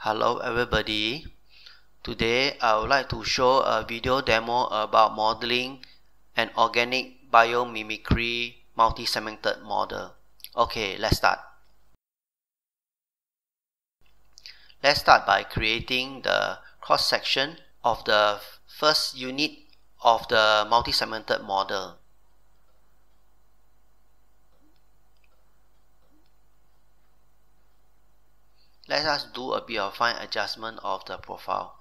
Hello everybody. Today I would like to show a video demo about modeling an organic biomimicry multi-segmented model. Okay, let's start. Let's start by creating the cross-section of the first unit of the multi-segmented model. Let us do a bit of fine adjustment of the profile.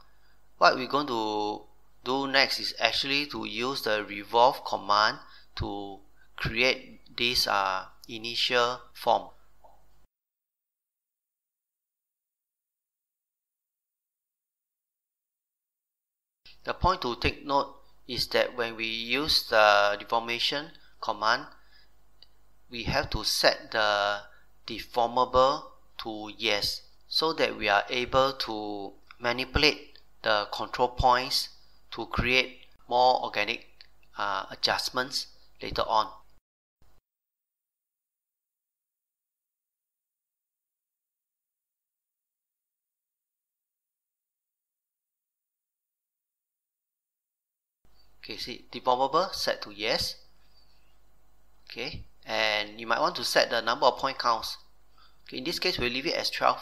What we're going to do next is actually to use the revolve command to create this uh, initial form. The point to take note is that when we use the deformation command, we have to set the deformable to yes so that we are able to manipulate the control points to create more organic uh, adjustments later on. Okay, see, deformable set to yes. Okay, and you might want to set the number of point counts. Okay, in this case, we'll leave it as 12.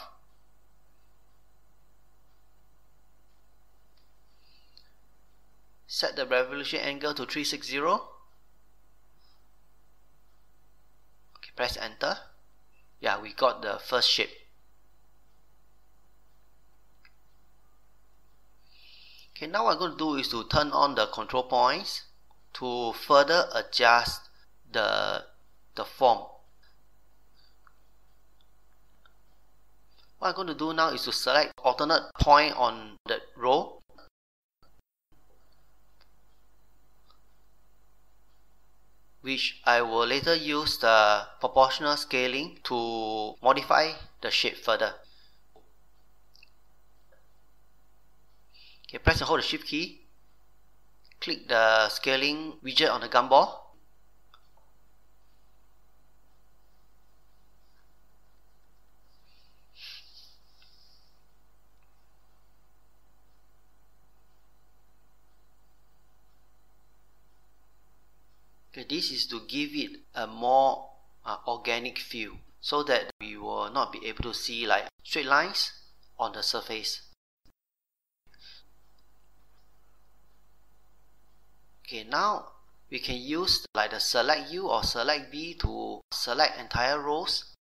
Set the revolution angle to 360 okay press enter. Yeah we got the first shape. Okay now what I'm going to do is to turn on the control points to further adjust the the form. What I'm going to do now is to select alternate point on the row which I will later use the proportional scaling to modify the shape further. Okay, press and hold the shift key. Click the scaling widget on the gumball. Okay, this is to give it a more uh, organic feel so that we will not be able to see like straight lines on the surface. Okay, now we can use like the select U or select V to select entire rows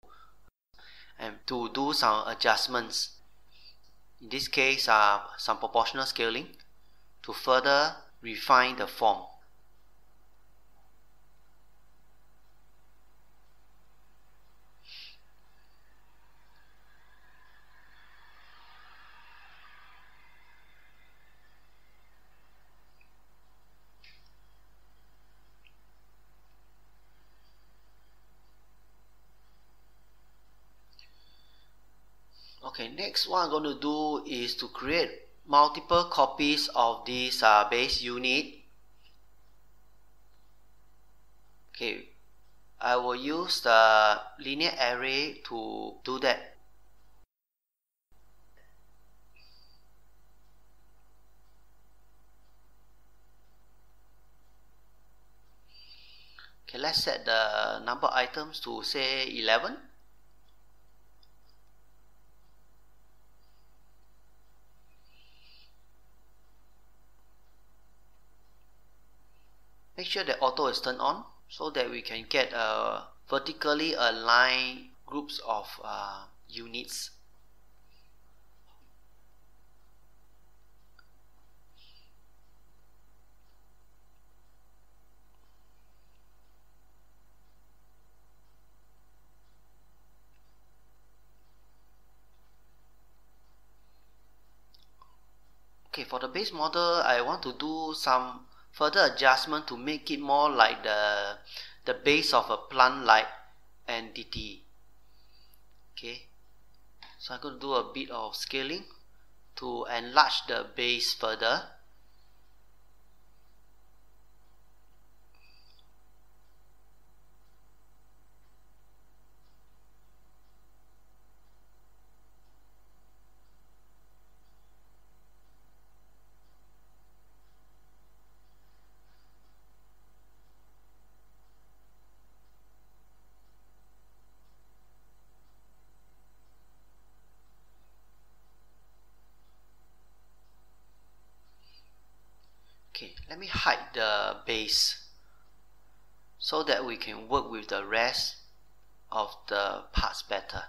and to do some adjustments. In this case, uh, some proportional scaling to further refine the form. Okay next what I'm going to do is to create multiple copies of this uh, base unit. Okay I will use the linear array to do that. Okay let's set the number items to say 11 make sure that auto is turned on so that we can get uh, vertically aligned groups of uh, units. Okay for the base model I want to do some further adjustment to make it more like the the base of a plant like entity. Okay. So I'm going to do a bit of scaling to enlarge the base further okay let me hide the base so that we can work with the rest of the parts better.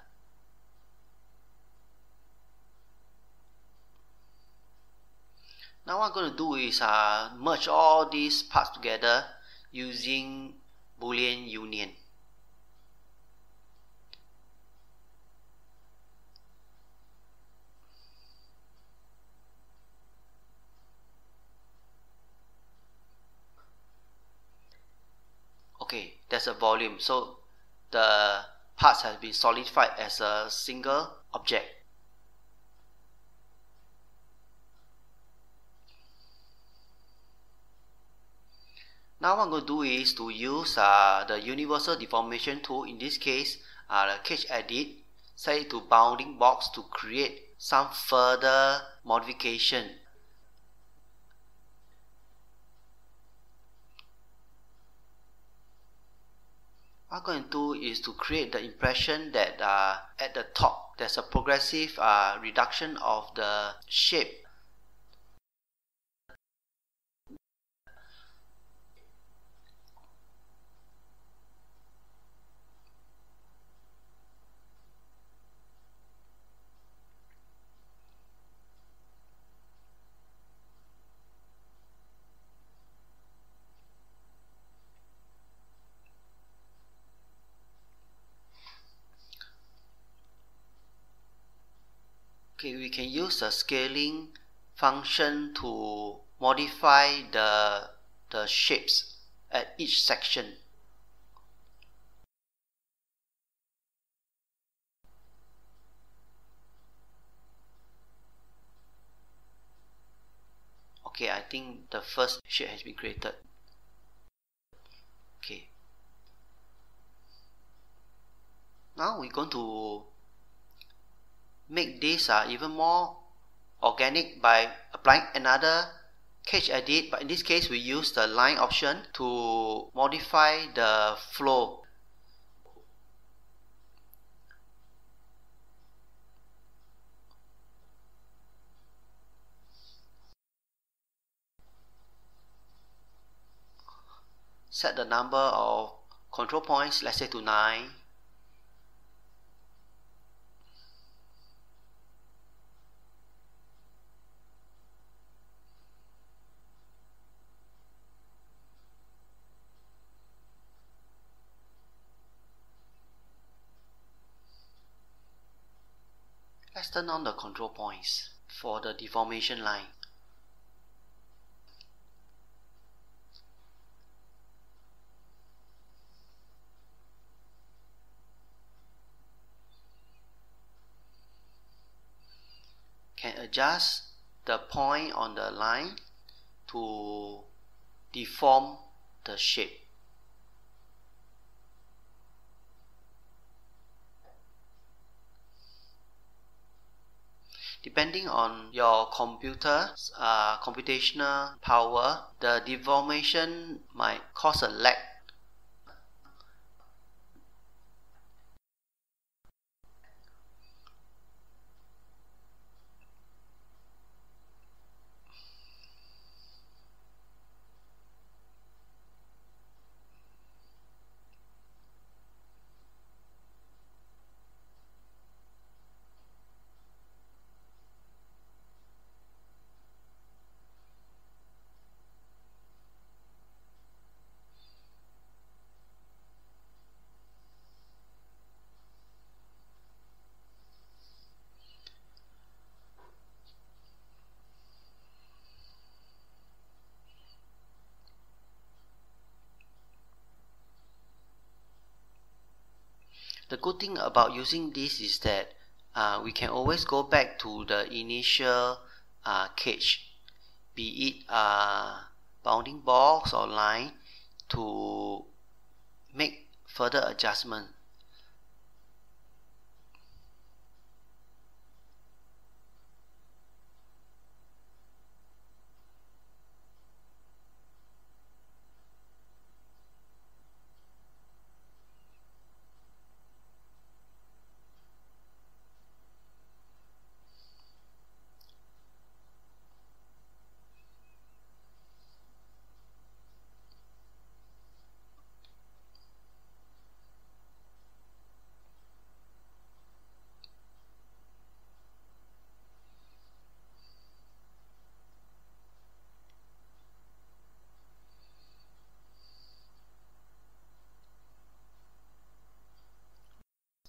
Now what I'm going to do is uh, merge all these parts together using boolean union okay there's a volume. So the parts has been solidified as a single object. Now what I'm going to do is to use uh, the universal deformation tool. In this case uh, the cage edit set it to bounding box to create some further modification what I'm going to do is to create the impression that uh, at the top there's a progressive uh, reduction of the shape okay we can use the scaling function to modify the the shapes at each section. Okay I think the first shape has been created. Okay. Now we're going to make this uh, even more organic by applying another cage edit. But in this case we use the line option to modify the flow. Set the number of control points let's say to 9 Let's turn on the control points for the deformation line. Can adjust the point on the line to deform the shape. Depending on your computer uh, computational power the deformation might cause a lag the good thing about using this is that uh, we can always go back to the initial uh, cage. Be it uh, bounding box or line to make further adjustment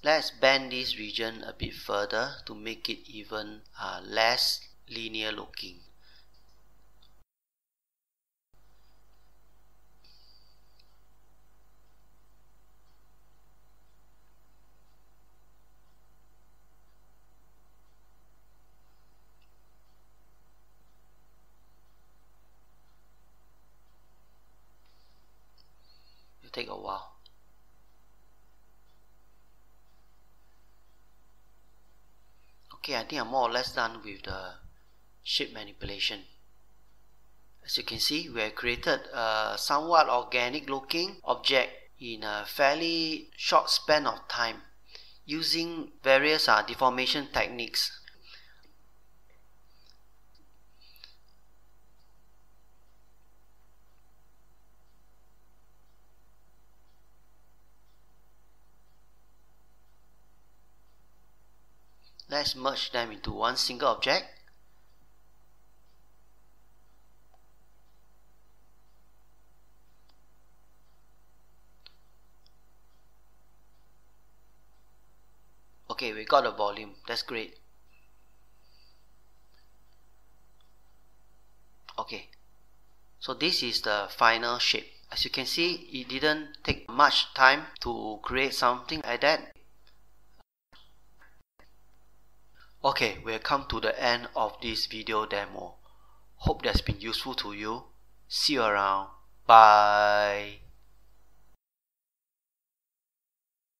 let's bend this region a bit further to make it even uh, less linear looking take a while. Okay, I think I'm more or less done with the shape manipulation. As you can see, we have created a somewhat organic looking object in a fairly short span of time using various uh, deformation techniques let's merge them into one single object. Okay we got a volume. That's great. Okay. So this is the final shape. As you can see it didn't take much time to create something like that Okay, we have come to the end of this video demo. Hope that's been useful to you. See you around. Bye.